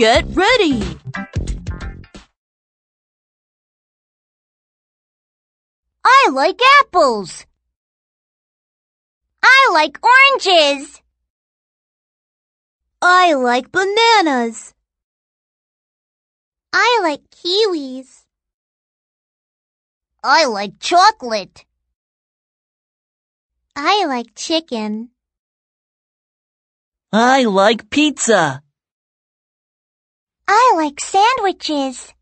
Get ready! I like apples. I like oranges. I like bananas. I like kiwis. I like chocolate. I like chicken. I like pizza. I like sandwiches.